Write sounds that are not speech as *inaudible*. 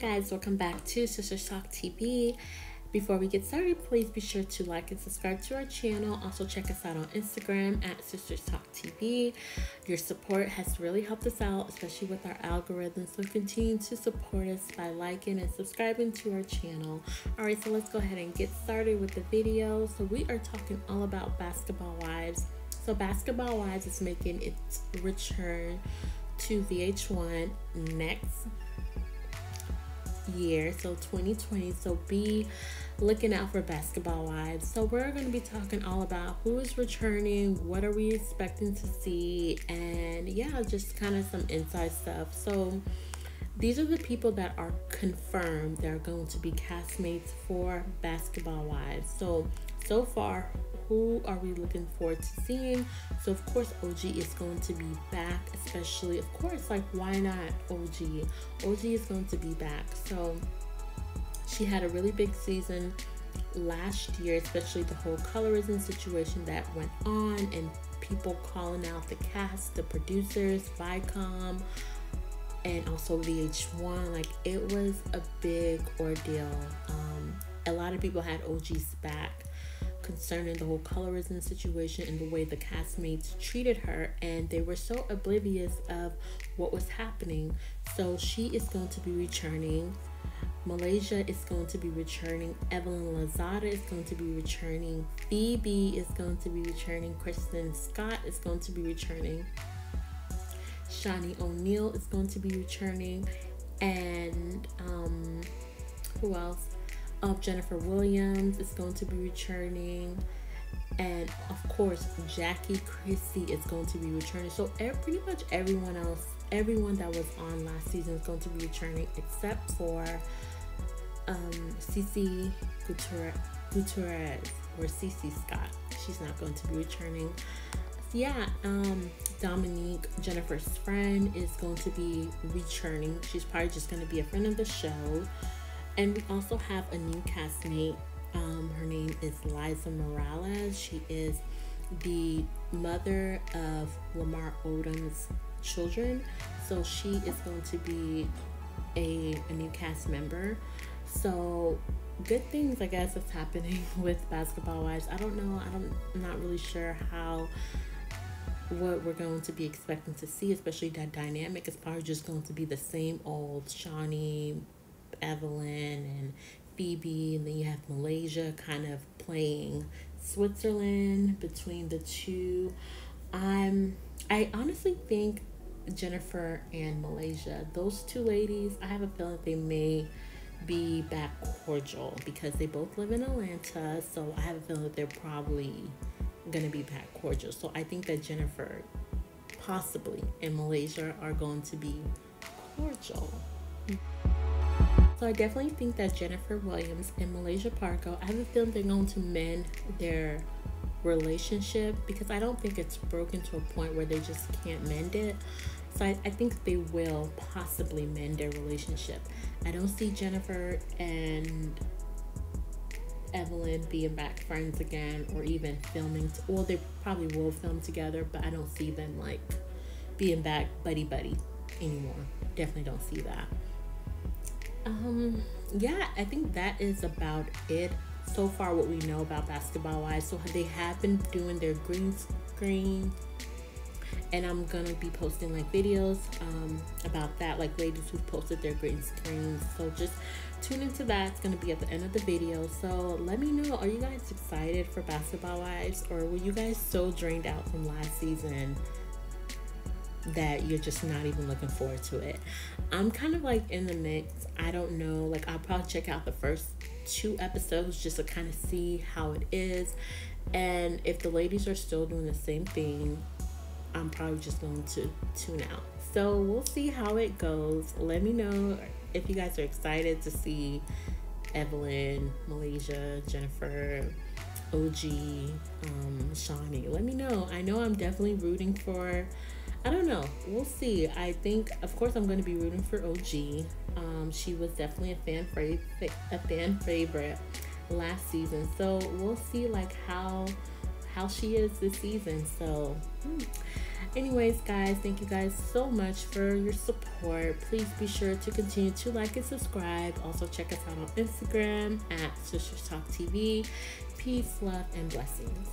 guys welcome back to sisters talk tv before we get started please be sure to like and subscribe to our channel. Also check us out on instagram at sisters talk tv your support has really helped us out especially with our algorithm. So continue to support us by liking and subscribing to our channel. All right so let's go ahead and get started with the video. So we are talking all about basketball wives. So basketball wives is making its return to vh1 next year, so 2020. So be looking out for Basketball Wives. So we're going to be talking all about who is returning, what are we expecting to see, and yeah, just kind of some inside stuff. So these are the people that are confirmed they're going to be castmates for Basketball Wives. So so far, who are we looking forward to seeing? So of course OG is going to be back, especially of course like why not OG? OG is going to be back. So she had a really big season last year, especially the whole colorism situation that went on and people calling out the cast, the producers, Viacom, and also VH1. Like it was a big ordeal. Um, a lot of people had OG's back concerning the whole colorism situation and the way the castmates treated her and they were so oblivious of what was happening so she is going to be returning Malaysia is going to be returning. Evelyn Lozada is going to be returning. Feby is going to be returning. Kristen Scott is going to be returning. Shaunie O'Neal is going to be returning. And um, who else? Um, Jennifer Williams is going to be returning. And of course, Jackie Christie is going to be returning. So pretty much everyone else, everyone that was on last season is going to be returning except for um, Cece Gutierrez or Cece Scott. She's not going to be returning. Yeah, um, Dominique, Jennifer's friend, is going to be returning. She's probably just going to be a friend of the show. And we also have a new castmate. Um, her name is Liza Morales. She is the mother of Lamar Odom's children. So she is going to be a, a new cast member. So good things I guess is happening *laughs* with basketball wives. I don't know. I don't I'm not really sure how what we're going to be expecting to see, especially that dynamic is probably just going to be the same old Shaunie, Evelyn and Feby, and then you have Malaysia kind of playing Switzerland between the two. I'm I honestly think Jennifer and Malaysia, those two ladies, I have a feeling they may be back cordial because they both live in Atlanta. So I have a feeling that they're probably gonna be back cordial. So I think that Jennifer possibly and Malaysia are going to be cordial. So I definitely think that Jennifer Williams and Malaysia Pargo, I have a feeling they're going to mend their relationship because I don't think it's broken to a point where they just can't mend it. So I, I think they will possibly mend their relationship. I don't see Jennifer and Evelyn being back friends again or even filming. T- well, they probably will film together, but I don't see them like being back buddy buddy anymore. Definitely don't see that um yeah i think that is about it so far what we know about basketball wives so they have been doing their green screen and i'm gonna be posting like videos um, about that like ladies who posted their green screens. So just tune into that. It's gonna be at the end of the video. So let me know are you guys excited for basketball wives or were you guys so drained out from last season that you're just not even looking forward to it. I'm kind of like in the mix. I don't know. Like, I'll probably check out the first two episodes just to kind of see how it is. And if the ladies are still doing the same thing, I'm probably just going to tune out. So we'll see how it goes. Let me know if you guys are excited to see Evelyn, Malaysia, Jennifer, OG, um, Shaunie. Let me know. I know I'm definitely rooting for I don't know. We'll see. I think, of course, I'm going to be rooting for OG. Um, she was definitely a fan favorite, a fan favorite last season. So we'll see like how how she is this season. So hmm. Anyways, guys, thank you guys so much for your support. Please be sure to continue to like and subscribe. Also, check us out on Instagram at Sisters Talk TV. Peace, love, and blessings.